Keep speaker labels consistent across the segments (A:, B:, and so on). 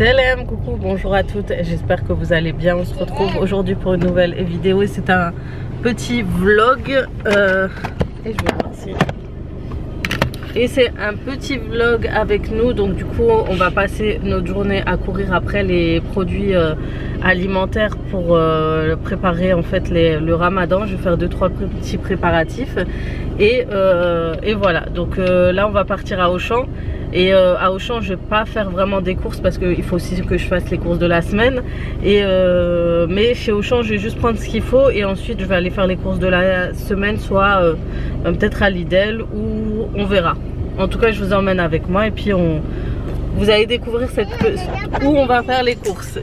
A: Salam, coucou, bonjour à toutes, j'espère que vous allez bien. On se retrouve aujourd'hui pour une nouvelle vidéo et c'est un petit vlog. Euh, et je si et c'est un petit vlog avec nous. Donc du coup on va passer notre journée à courir après les produits euh, alimentaires pour euh, préparer en fait le ramadan. Je vais faire deux trois petits préparatifs. Et voilà. Donc là on va partir à Auchan et à Auchan je vais pas faire vraiment des courses parce qu'il faut aussi que je fasse les courses de la semaine et mais chez Auchan je vais juste prendre ce qu'il faut et ensuite je vais aller faire les courses de la semaine soit peut-être à Lidl ou on verra en tout cas, je vous emmène avec moi et puis on, vous allez découvrir cette, où on va faire les courses.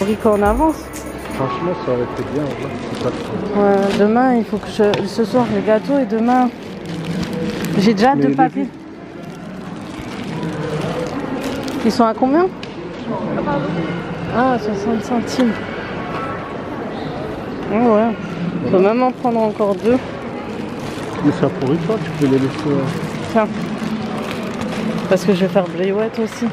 A: Rico en avance.
B: Franchement, ça aurait été bien.
A: Ouais, demain, il faut que je. Ce soir, les gâteaux et demain. J'ai déjà deux papiers. Ils sont à combien? Ah, 60 centimes. Ah ouais. On peut même en prendre encore deux.
B: Mais ça pourrit pas, tu peux les laisser. Euh.
A: Tiens. Parce que je vais faire blayouette aussi.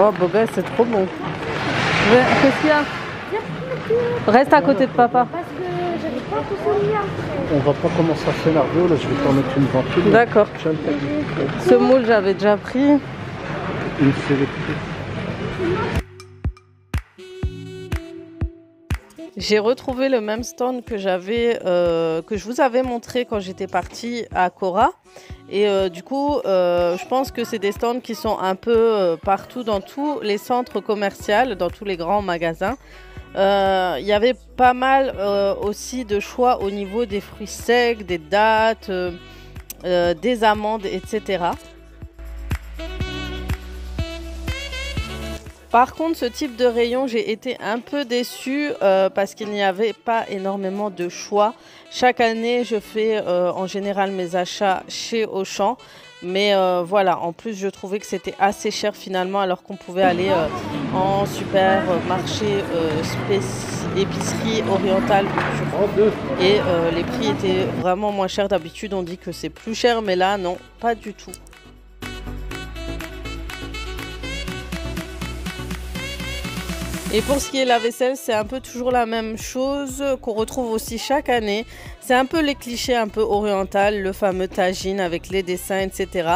A: Oh, Bobet, c'est trop bon. Qu'est-ce qu'il y a Reste à côté de papa. Parce que j'avais pas
B: tout On va pas commencer à s'énerver, là, je vais t'en mettre une ventile.
A: D'accord. Ce moule, j'avais déjà pris.
B: Une
A: J'ai retrouvé le même stand que j'avais, euh, que je vous avais montré quand j'étais partie à Cora. Et euh, du coup, euh, je pense que c'est des stands qui sont un peu partout dans tous les centres commerciaux, dans tous les grands magasins. Il y avait pas mal aussi de choix au niveau des fruits secs, des dates, des amandes, etc. Par contre, ce type de rayon, j'ai été un peu déçue euh, parce qu'il n'y avait pas énormément de choix. Chaque année, je fais euh, en général mes achats chez Auchan. Mais euh, voilà, en plus, je trouvais que c'était assez cher finalement, alors qu'on pouvait aller en supermarché, épicerie orientale. Et les prix étaient vraiment moins chers. D'habitude, on dit que c'est plus cher, mais là, non, pas du tout. Et pour ce qui est la vaisselle, c'est un peu toujours la même chose qu'on retrouve aussi chaque année. C'est un peu les clichés un peu oriental, le fameux tagine avec les dessins, etc.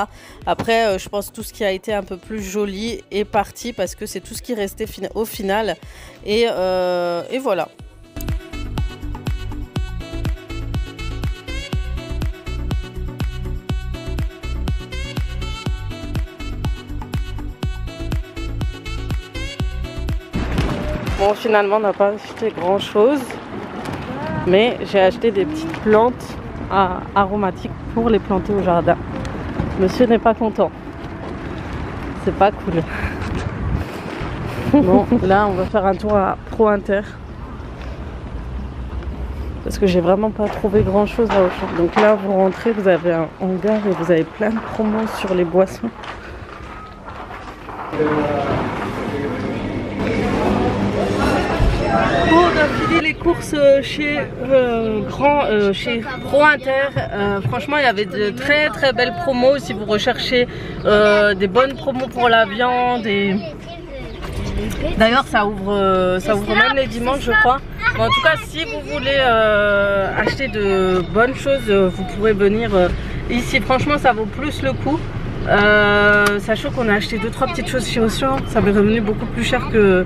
A: Après, euh, je pense tout ce qui a été un peu plus joli est parti parce que c'est tout ce qui restait au final. Et, euh, et voilà. Bon, finalement, on n'a pas acheté grand chose. Mais j'ai acheté des petites plantes aromatiques pour les planter au jardin. Monsieur n'est pas content. C'est pas cool. Bon, là, on va faire un tour à Pro Inter. Parce que j'ai vraiment pas trouvé grand chose à Auchan. Donc là, vous rentrez, vous avez un hangar et vous avez plein de promos sur les boissons les courses euh, chez euh, Grand, euh, chez Pro Inter. franchement, il y avait de très très belles promos si vous recherchez des bonnes promos pour la viande. D'ailleurs, ça ouvre, ça ouvre même les dimanches, je crois. en tout cas, si vous voulez acheter de bonnes choses, vous pouvez venir ici. Franchement, ça vaut plus le coup. Euh, sachant qu'on a acheté 2-3 petites choses chez Auchan, ça m'est revenu beaucoup plus cher que,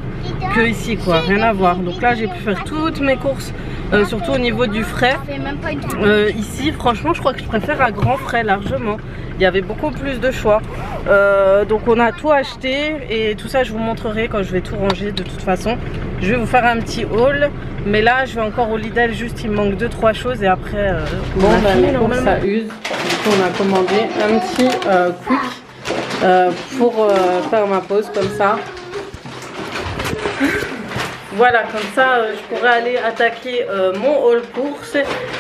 A: que ici, quoi, rien à voir. Donc là, j'ai pu faire toutes mes courses, euh, surtout au niveau du frais. Euh, ici, franchement, je crois que je préfère un grand frais largement. Il y avait beaucoup plus de choix. donc on a tout acheté et tout ça, je vous montrerai quand je vais tout ranger de toute façon. Je vais vous faire un petit haul, mais là, je vais encore au Lidl, juste il me manque 2-3 choses et après, bon, ben, ça use on a commandé un petit euh, quick euh, pour euh, faire ma pause comme ça. Voilà, comme ça, euh, je pourrais aller attaquer mon haul course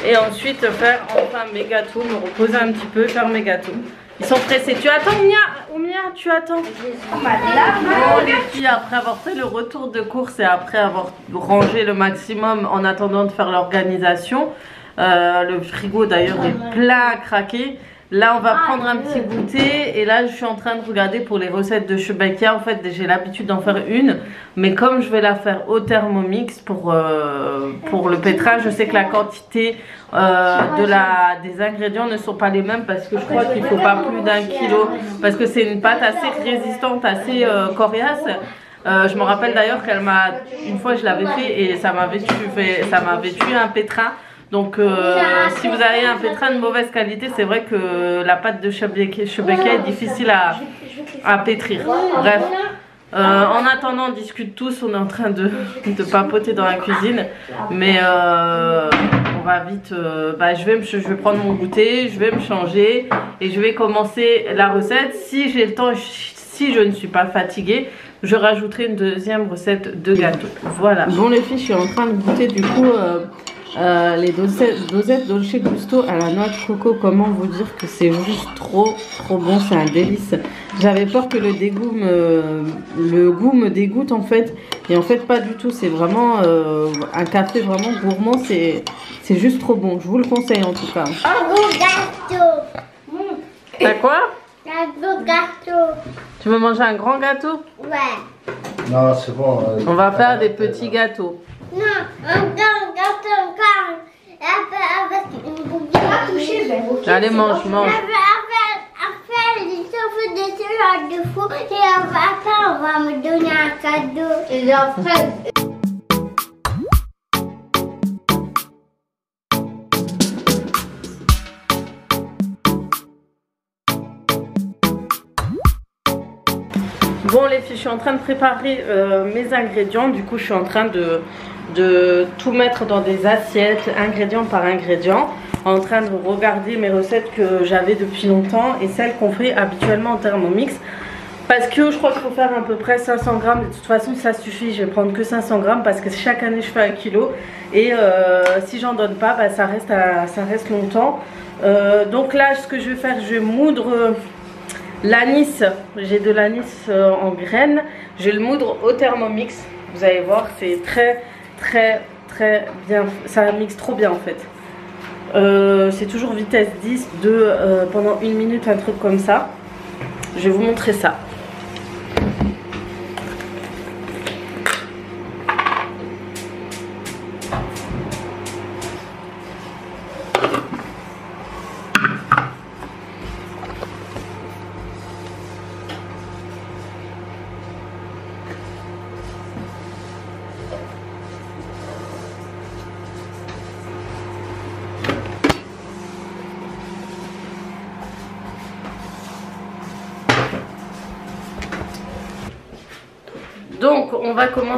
A: et ensuite faire enfin mes gâteaux, me reposer un petit peu, faire mes gâteaux. Ils sont pressés. Tu attends, Oumia Oumia, tu attends? Bon, les filles, après avoir fait le retour de course et après avoir rangé le maximum en attendant de faire l'organisation, le frigo d'ailleurs est plein à craquer. Là, on va ah, prendre un petit goûter. Et là, je suis en train de regarder pour les recettes de Chebeckia. En fait, j'ai l'habitude d'en faire une. Mais comme je vais la faire au Thermomix pour, euh, pour le pétrin, je sais que la quantité euh, de la, des ingrédients ne sont pas les mêmes. Parce que je crois qu'il ne faut pas plus d'un kilo. Parce que c'est une pâte assez résistante, assez euh, coriace. je me rappelle d'ailleurs qu'elle m'a, une fois je l'avais fait et ça m'avait tué, ça m'avait tué un pétrin. Donc euh, si vous avez un pétrin de mauvaise qualité, c'est vrai que la pâte de Chebeke est difficile à, à pétrir. Bref. Euh, en attendant, on discute tous, on est en train de, de papoter dans la cuisine. Mais euh, on va vite, bah, je, vais me, je vais prendre mon goûter, je vais me changer et je vais commencer la recette. Si j'ai le temps, si je ne suis pas fatiguée, je rajouterai une deuxième recette de gâteau. Voilà. Bon les filles, je suis en train de goûter du coup euh, les dosettes, dosettes Dolce Gusto à la noix de coco, comment vous dire que c'est juste trop trop bon, c'est un délice. J'avais peur que le dégoût me, le goût me dégoûte en fait, et en fait pas du tout. C'est vraiment euh, un café vraiment gourmand, c'est c'est juste trop bon. Je vous le conseille en tout cas. Un gros gâteau. T'as quoi? Un gros gâteau. Tu veux manger un grand gâteau?
B: Ouais. Non, c'est bon.
A: Euh, On va faire des petits gâteaux. Non, un gâteau encore. Avec une bougie. Allez, mange, mange. Après, les cheveux de ce genre de fou. Et après, on va me donner un cadeau. Et après... Bon les filles, je suis en train de préparer euh, mes ingrédients. Du coup, je suis en train de de tout mettre dans des assiettes, ingrédient par ingrédient, en train de regarder mes recettes que j'avais depuis longtemps et celles qu'on fait habituellement en Thermomix. Parce que je crois qu'il faut faire à peu près 500 grammes. De toute façon, ça suffit. Je vais prendre que 500 grammes parce que chaque année, je fais un kilo. Et euh, si j'en donne pas, bah, ça, reste ça reste longtemps. Euh, donc là, ce que je vais faire, je vais moudre l'anis. J'ai de l'anis euh, en graines. Je vais le moudre au Thermomix. Vous allez voir, c'est très très très bien, ça mixe trop bien en fait. Euh, c'est toujours vitesse 10 de euh, pendant une minute, un truc comme ça. Je vais vous montrer ça.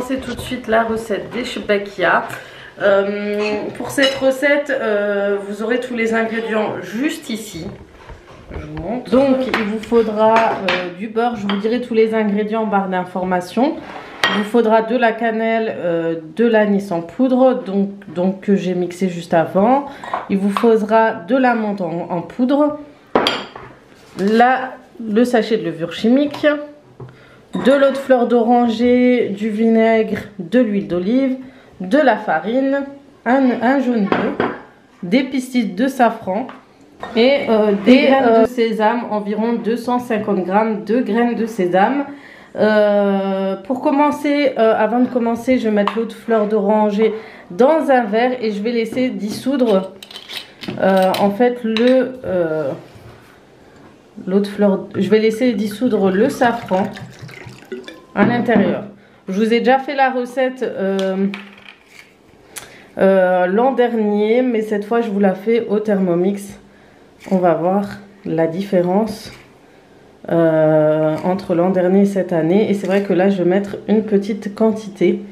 A: Commencer tout de suite la recette des Shebakia. Euh, pour cette recette, euh, vous aurez tous les ingrédients juste ici. Donc il vous faudra euh, du beurre, je vous dirai tous les ingrédients en barre d'information. Il vous faudra de la cannelle, de l'anis en poudre, donc, donc que j'ai mixé juste avant. Il vous faudra de la menthe en, en poudre, là, le sachet de levure chimique, de l'eau de fleur d'oranger, du vinaigre, de l'huile d'olive, de la farine, un, jaune d'œuf, des pistilles de safran et euh, des graines de euh, sésame, environ 250 g de graines de sésame. Euh, pour commencer, avant de commencer, je vais mettre l'eau de fleur d'oranger dans un verre et je vais laisser dissoudre en fait le l'eau de fleur. Je vais laisser dissoudre le safran à l'intérieur. Je vous ai déjà fait la recette euh, euh, l'an dernier, mais cette fois je vous la fais au Thermomix. On va voir la différence euh, entre l'an dernier et cette année. Et c'est vrai que là je vais mettre une petite quantité.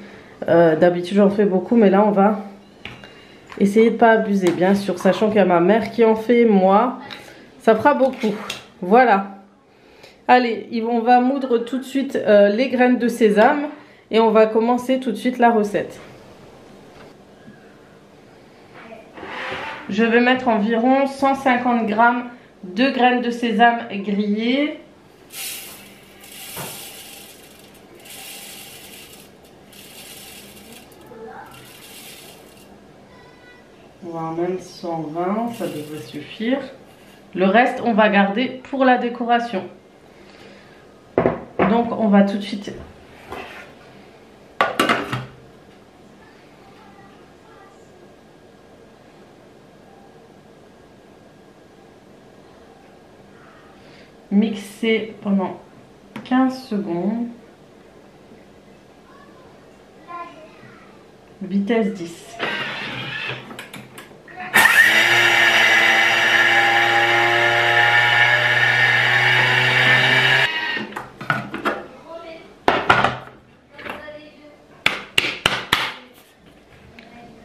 A: D'habitude j'en fais beaucoup, mais là on va essayer de pas abuser, bien sûr, sachant qu'il y a ma mère qui en fait, moi, ça fera beaucoup. Voilà. Allez, on va moudre tout de suite euh, les graines de sésame et on va commencer tout de suite la recette. Je vais mettre environ 150 g de graines de sésame grillées. Voire même 120, ça devrait suffire. Le reste, on va garder pour la décoration. Donc, on va tout de suite mixer pendant 15 secondes. Vitesse 10.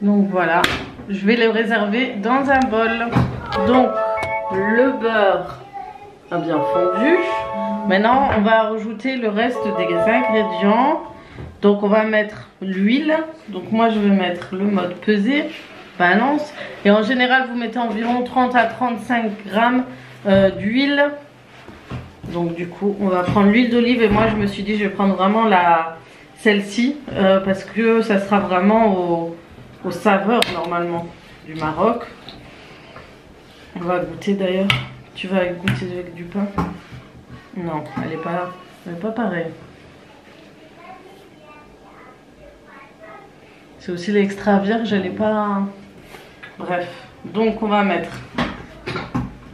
A: Donc voilà, je vais les réserver dans un bol. Donc le beurre a bien fondu. Maintenant, on va rajouter le reste des ingrédients. Donc on va mettre l'huile. Donc moi je vais mettre le mode pesé, balance. Et en général vous mettez environ 30 à 35 grammes euh, d'huile. Donc du coup on va prendre l'huile d'olive et moi je me suis dit je vais prendre vraiment la celle-ci euh, parce que ça sera vraiment au, aux saveurs normalement du Maroc. On va goûter d'ailleurs. Tu vas goûter avec du pain? Non, elle est pas, elle est pas pareille. C'est aussi l'extra vierge, elle est pas... Bref, donc on va mettre...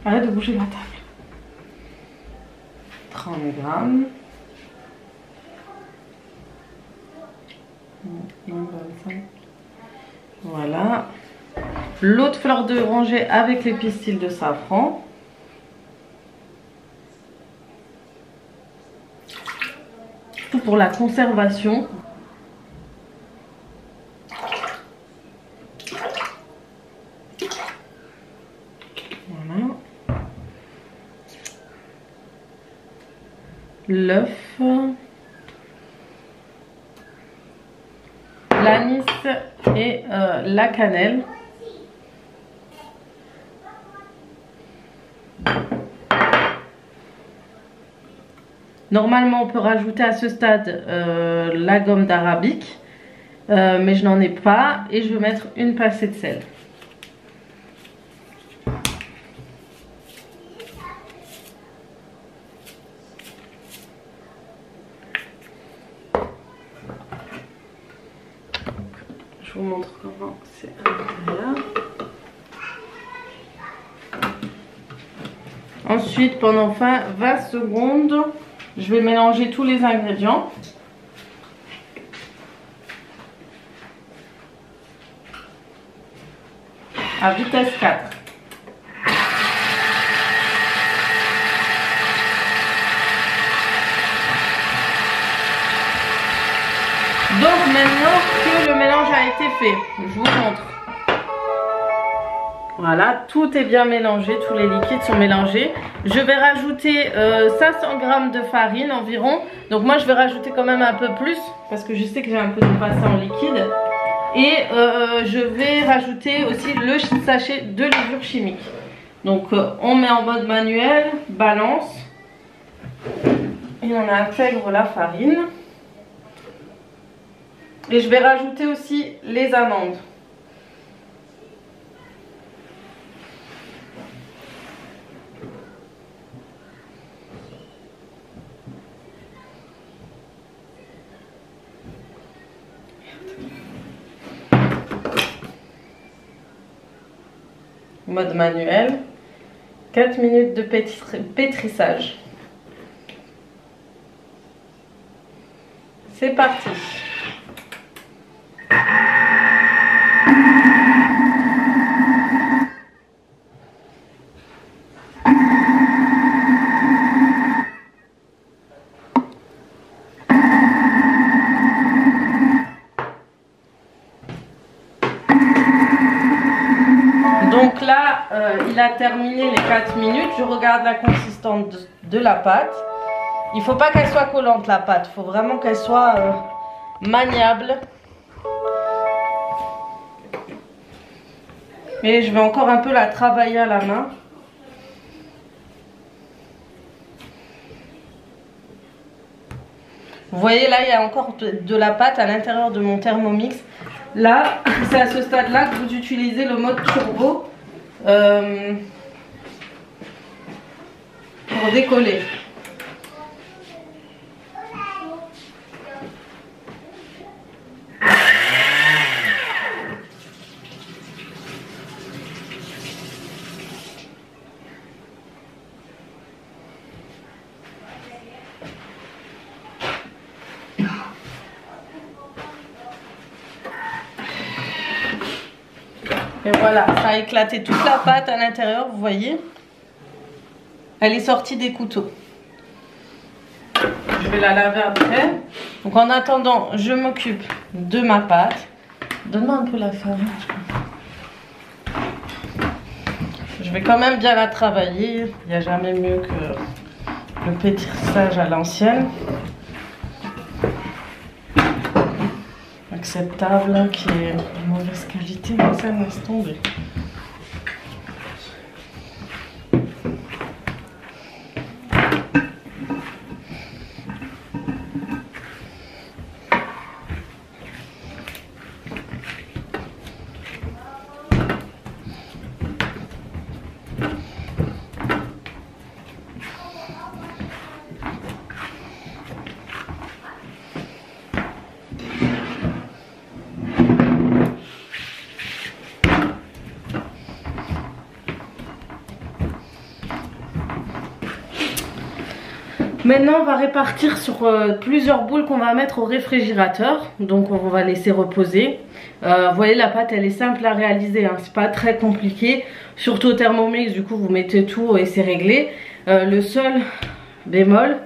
A: Arrête de bouger la table. 30 grammes. Non, 25. Voilà. L'autre fleur d'oranger avec les pistils de safran. Pour la conservation. L'œuf. l'anis et euh, la cannelle. Normalement, on peut rajouter à ce stade euh, la gomme d'arabique, euh, mais je n'en ai pas et je vais mettre une pincée de sel. vous montre comment c'est à l'intérieur. Ensuite, pendant 20 secondes, je vais mélanger tous les ingrédients. À vitesse 4. Donc maintenant que le mélange a été fait, je vous montre. Voilà, tout est bien mélangé, tous les liquides sont mélangés. Je vais rajouter 500 euh, g de farine environ. Donc moi je vais rajouter quand même un peu plus parce que je sais que j'ai un peu de passé en liquide. Et euh, je vais rajouter aussi le sachet de levure chimique. Donc euh, on met en mode manuel, balance. Et on intègre la farine. Et je vais rajouter aussi les amandes. Mode manuel. 4 minutes de pétrissage. C'est parti. Euh, il a terminé les 4 minutes. Je regarde la consistance de, la pâte. Il faut pas qu'elle soit collante la pâte, il faut vraiment qu'elle soit euh, maniable. Et je vais encore un peu la travailler à la main. Vous voyez là, il y a encore de la pâte à l'intérieur de mon Thermomix. Là, c'est à ce stade-là que vous utilisez le mode turbo pour décoller. Et voilà, ça a éclaté toute la pâte à l'intérieur, vous voyez. Elle est sortie des couteaux. Je vais la laver après. Donc en attendant, je m'occupe de ma pâte. Donne-moi un peu la farine. Je vais quand même bien la travailler. Il n'y a jamais mieux que le pétrissage à l'ancienne. Acceptable qui est de mauvaise qualité, mais ça laisse tomber. Maintenant, on va répartir sur euh, plusieurs boules qu'on va mettre au réfrigérateur. Donc, on va laisser reposer. Euh, vous voyez, la pâte, elle est simple à réaliser. Hein. C'est pas très compliqué. Surtout au Thermomix, du coup, vous mettez tout et c'est réglé. Euh, le seul bémol,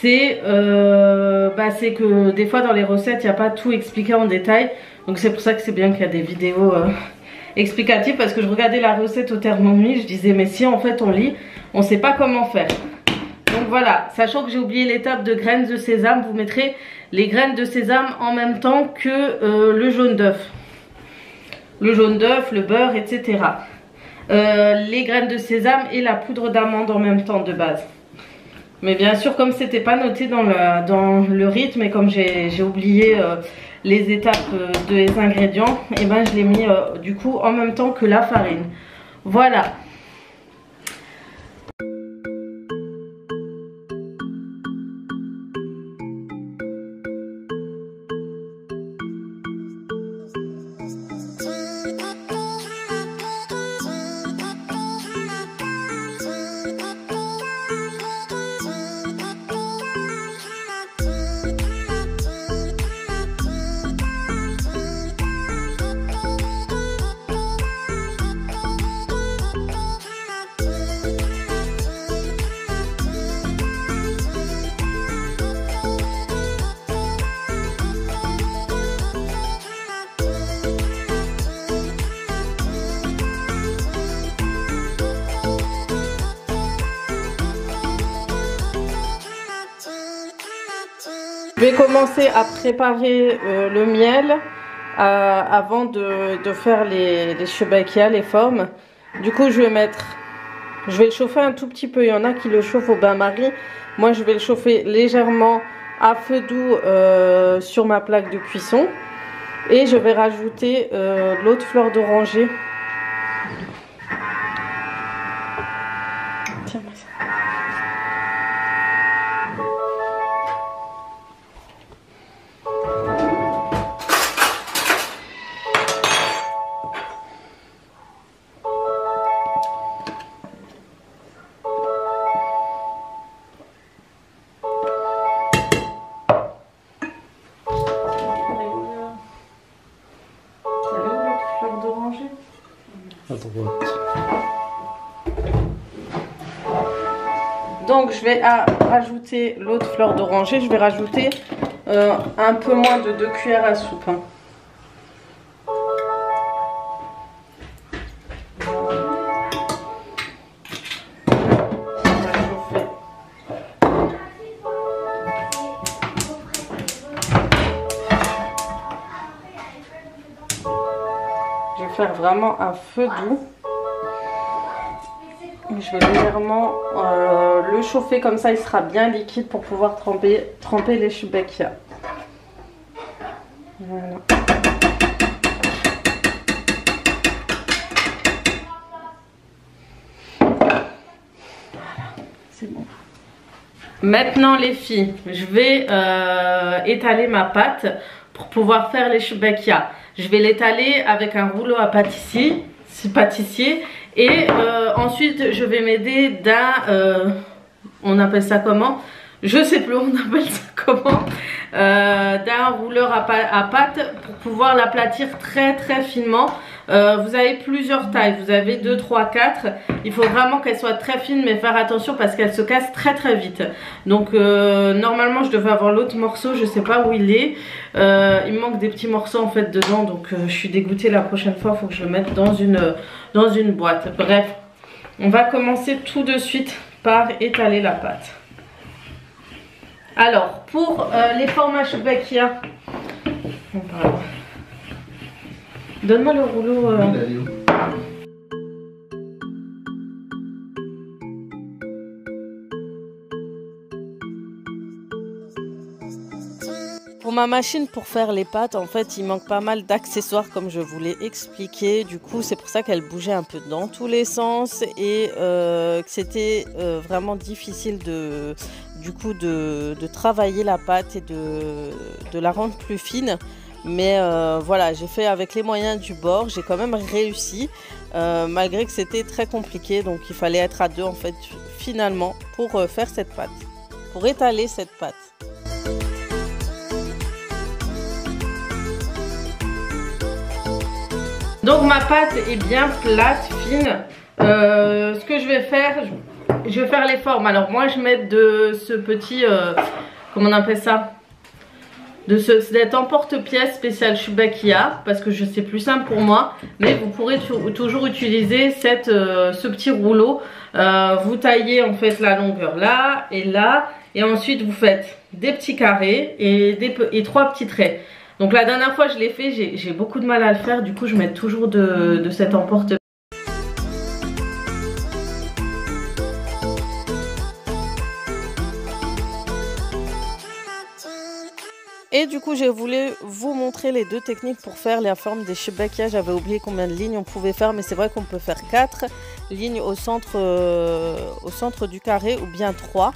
A: c'est bah, que des fois, dans les recettes, il n'y a pas tout expliqué en détail. Donc, c'est pour ça que c'est bien qu'il y a des vidéos explicatives. Parce que je regardais la recette au Thermomix, je disais, mais si en fait on lit, on sait pas comment faire. Voilà, sachant que j'ai oublié l'étape de graines de sésame, vous mettrez les graines de sésame en même temps que euh, le jaune d'œuf. Le jaune d'œuf, le beurre, etc. Euh, les graines de sésame et la poudre d'amande en même temps de base. Mais bien sûr, comme c'était pas noté dans le, dans le rythme et comme j'ai oublié euh, les étapes des ingrédients, et eh ben je l'ai mis du coup en même temps que la farine. Voilà. Je vais commencer à préparer euh, le miel euh, avant de, faire les, les les formes. Du coup, je vais mettre, je vais le chauffer un tout petit peu. Il y en a qui le chauffent au bain-marie. Moi, je vais le chauffer légèrement à feu doux euh, sur ma plaque de cuisson. Et je vais rajouter l'autre fleur d'oranger Donc je vais rajouter l'autre fleur d'oranger. Je vais rajouter euh, un peu moins de 2 cuillères à soupe. Hein. Un feu doux. Je vais légèrement euh, le chauffer comme ça, il sera bien liquide pour pouvoir tremper, tremper les Shubekia. Voilà. c'est bon. Maintenant les filles, je vais euh, étaler ma pâte pour pouvoir faire les Shubekia. Je vais l'étaler avec un rouleau à pâtissier, pâtissier et euh, ensuite je vais m'aider d'un, euh, on appelle ça comment? Je sais plus on appelle ça comment? Euh, d'un rouleur à, pâte pour pouvoir l'aplatir très très finement. Euh, vous avez plusieurs tailles, vous avez 2, 3, 4. Il faut vraiment qu'elle soit très fine mais faire attention parce qu'elle se casse très très vite. Donc euh, normalement je devais avoir l'autre morceau, je sais pas où il est. il me manque des petits morceaux en fait dedans donc je suis dégoûtée la prochaine fois, il faut que je le mette dans une, dans une boîte. Bref, on va commencer tout de suite par étaler la pâte. Alors, pour euh, les formats Choubakia, donne-moi le rouleau. Euh. Pour ma machine pour faire les pâtes, en fait, il manque pas mal d'accessoires comme je vous l'ai expliqué. Du coup, c'est pour ça qu'elle bougeait un peu dans tous les sens et euh, que c'était vraiment difficile de, du coup de, travailler la pâte et de, la rendre plus fine. Mais euh, voilà, j'ai fait avec les moyens du bord, j'ai quand même réussi, euh, malgré que c'était très compliqué. Donc il fallait être à deux en fait finalement pour euh, faire cette pâte, pour étaler cette pâte. Donc ma pâte est bien plate, fine. ce que je vais faire, je vais faire les formes. Alors moi je mets de ce petit, comment on appelle ça? De ce, cet emporte-pièce spécial Shubakia parce que c'est plus simple pour moi mais vous pourrez toujours utiliser cette, euh, ce petit rouleau. Euh, vous taillez en fait la longueur là et là et ensuite vous faites des petits carrés et, des, et trois petits traits. Donc la dernière fois je l'ai fait j'ai beaucoup de mal à le faire du coup je mets toujours de, de cet emporte Et du coup, j'ai voulu vous montrer les deux techniques pour faire la forme des Shebekia. J'avais oublié combien de lignes on pouvait faire, mais c'est vrai qu'on peut faire 4 lignes au centre, euh, au centre du carré ou bien 3.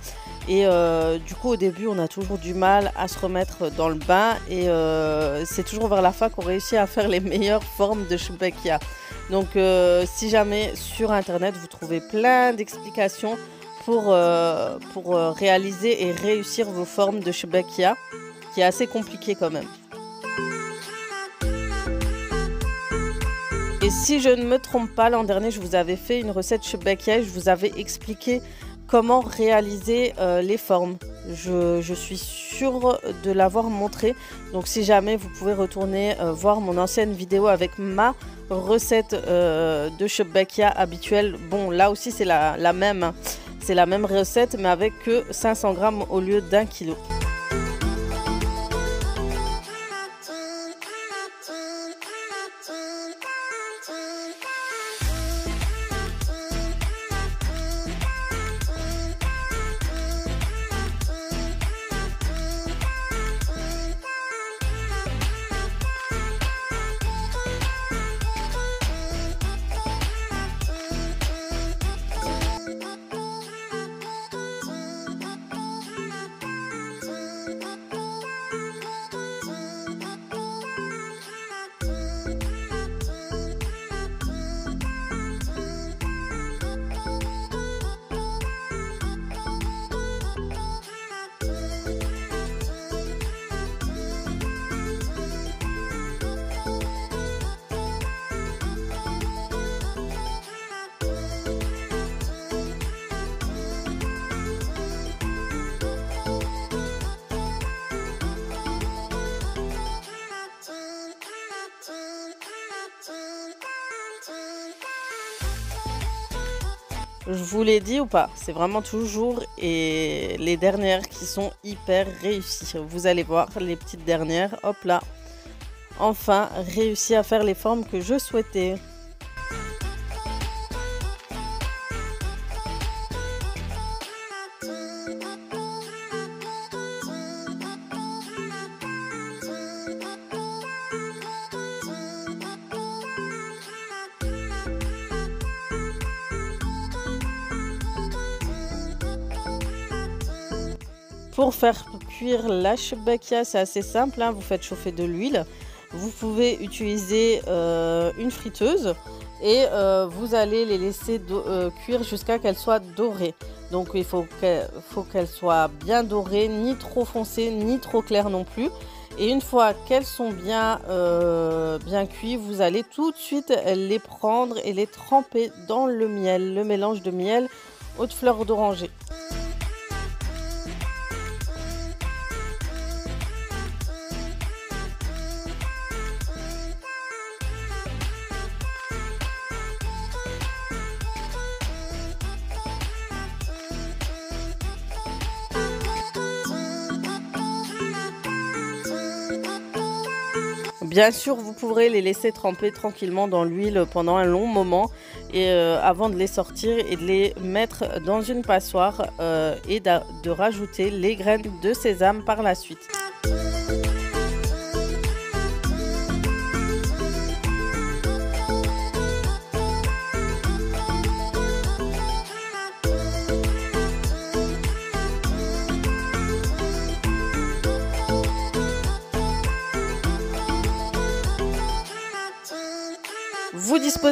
A: Et euh, du coup, au début, on a toujours du mal à se remettre dans le bain. Et euh, c'est toujours vers la fin qu'on réussit à faire les meilleures formes de Shebekia. Donc, si jamais sur Internet, vous trouvez plein d'explications pour, réaliser et réussir vos formes de Shebekia qui est assez compliqué quand même. Et si je ne me trompe pas, l'an dernier, je vous avais fait une recette chez Beckia. Je vous avais expliqué comment réaliser euh, les formes. Je, suis sûre de l'avoir montré. Donc si jamais vous pouvez retourner euh, voir mon ancienne vidéo avec ma recette euh, de Shebekia habituelle. Bon, là aussi c'est la, la, même. Hein. C'est la même recette mais avec que 500 grammes au lieu d'un kilo. Je vous l'ai dit ou pas C'est vraiment toujours et les dernières qui sont hyper réussies. Vous allez voir les petites dernières. Hop là. enfin réussi à faire les formes que je souhaitais. Pour faire cuire la c'est assez simple. Hein. Vous faites chauffer de l'huile. Vous pouvez utiliser euh, une friteuse et euh, vous allez les laisser euh, cuire jusqu'à qu'elles soient dorées. Donc il faut qu'elles soient bien dorées, ni trop foncées, ni trop claires non plus. Et une fois qu'elles sont bien, bien cuites, vous allez tout de suite les prendre et les tremper dans le miel, le mélange de miel aux fleurs d'oranger. Bien sûr, vous pourrez les laisser tremper tranquillement dans l'huile pendant un long moment euh, avant de les sortir et de les mettre dans une passoire euh, et de rajouter les graines de sésame par la suite.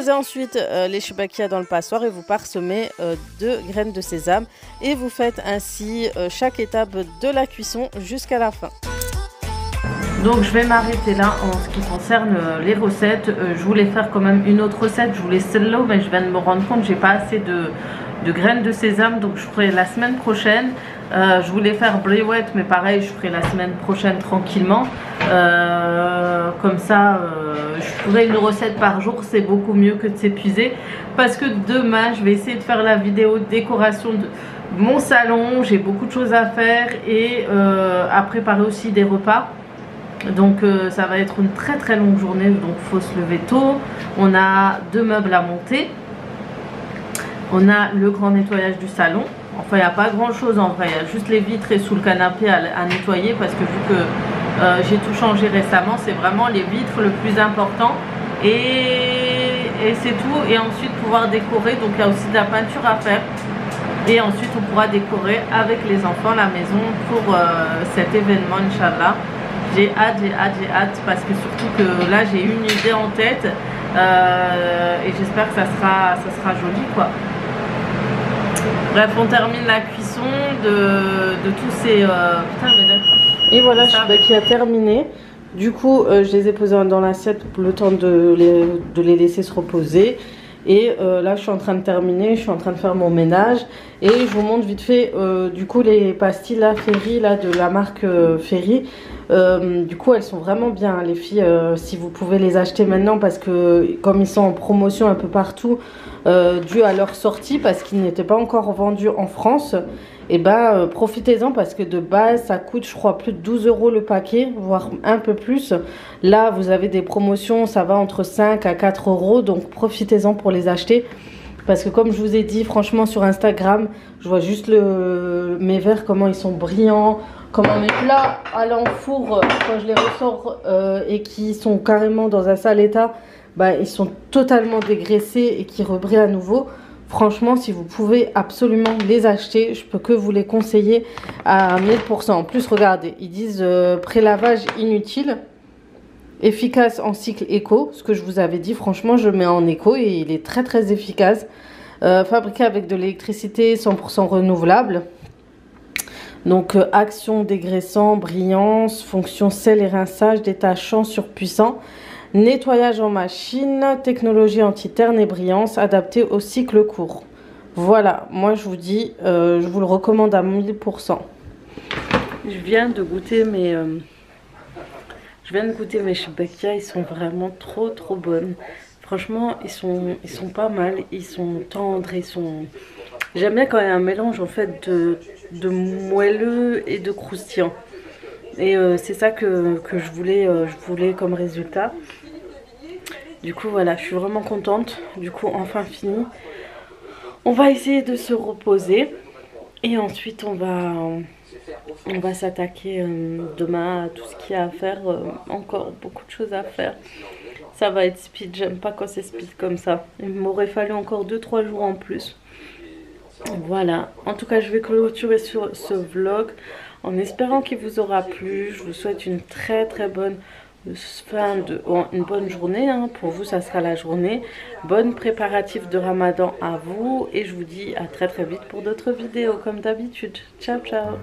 A: Ensuite euh, les shubakia dans le passoire et vous parsemez euh, de graines de sésame et vous faites ainsi euh, chaque étape de la cuisson jusqu'à la fin. Donc je vais m'arrêter là en ce qui concerne les recettes. je voulais faire quand même une autre recette. Je voulais celle-là, mais je viens de me rendre compte que j'ai pas assez de graines de sésame donc je ferai la semaine prochaine euh, je voulais faire briouette mais pareil je ferai la semaine prochaine tranquillement. Euh, comme ça euh, je ferai une recette par jour c'est beaucoup mieux que de s'épuiser. Parce que demain je vais essayer de faire la vidéo décoration de mon salon. J'ai beaucoup de choses à faire et à préparer aussi des repas. Donc ça va être une très très longue journée donc faut se lever tôt. On a deux meubles à monter. On a le grand nettoyage du salon. Enfin, il n'y a pas grand chose en vrai. Il y a juste les vitres et sous le canapé à, nettoyer parce que vu que euh, j'ai tout changé récemment, c'est vraiment les vitres le plus important. Et, c'est tout. Et ensuite, pouvoir décorer. Donc, il y a aussi de la peinture à faire. Et ensuite, on pourra décorer avec les enfants la maison pour euh, cet événement, Inch'Allah. J'ai hâte, j'ai hâte, j'ai hâte parce que surtout que là, j'ai une idée en tête. Euh, et j'espère que ça sera, ça sera joli, quoi. Bref, on termine la cuisson de, tous ces... Euh, et voilà, qui a terminé. Du coup, euh, je les ai posés dans l'assiette pour le temps de les, de les laisser se reposer. Et euh, là, je suis en train de terminer, je suis en train de faire mon ménage. Et je vous montre vite fait, du coup, les pastilles là, Ferry, là, de la marque Ferry. Du coup, elles sont vraiment bien, les filles, si vous pouvez les acheter maintenant. Parce que comme ils sont en promotion un peu partout, euh, dû à leur sortie parce qu'ils n'étaient pas encore vendus en France. Et eh ben euh, profitez-en parce que de base ça coûte je crois plus de 12 euros le paquet, voire un peu plus. Là vous avez des promotions, ça va entre 5 à 4 euros, donc profitez-en pour les acheter. Parce que comme je vous ai dit, franchement sur Instagram, je vois juste mes verres, comment ils sont brillants, comment mes plats à l'enfour, quand je les ressors euh, et qui sont carrément dans un sale état, bah, ils sont totalement dégraissés et qui rebrillent à nouveau. Franchement, si vous pouvez absolument les acheter, je peux que vous les conseiller à 1000%. En plus, regardez, ils disent euh, prélavage inutile, efficace en cycle éco. Ce que je vous avais dit, franchement, je mets en éco et il est très très efficace. Euh, fabriqué avec de l'électricité 100% renouvelable. Donc euh, action dégraissant, brillance, fonction sel et rinçage, détachant, surpuissant. Nettoyage en machine, technologie anti-terne et brillance adaptée au cycle court. Voilà, moi je vous dis, euh, je vous le recommande à 1000%. Je viens de goûter mes... Euh, je viens de goûter mes Shebekia, ils sont vraiment trop trop bonnes. Franchement, ils sont, ils sont pas mal, ils sont tendres, ils sont... J'aime bien quand il y a un mélange en fait de, de moelleux et de croustillant. Et euh, c'est ça que, je, voulais, euh, je voulais comme résultat. Du coup voilà, je suis vraiment contente. Du coup enfin fini. On va essayer de se reposer. Et ensuite on va, on va s'attaquer euh, demain à tout ce qu'il y a à faire. encore beaucoup de choses à faire. Ça va être speed, j'aime pas quand c'est speed comme ça. Il m'aurait fallu encore 2-3 jours en plus. Voilà, en tout cas je vais clôturer sur ce vlog. En espérant qu'il vous aura plu. Je vous souhaite une très très bonne fin de une bonne journée hein. pour vous ça sera la journée. Bonne préparatif de ramadan à vous. Et je vous dis à très très vite pour d'autres vidéos comme d'habitude. Ciao ciao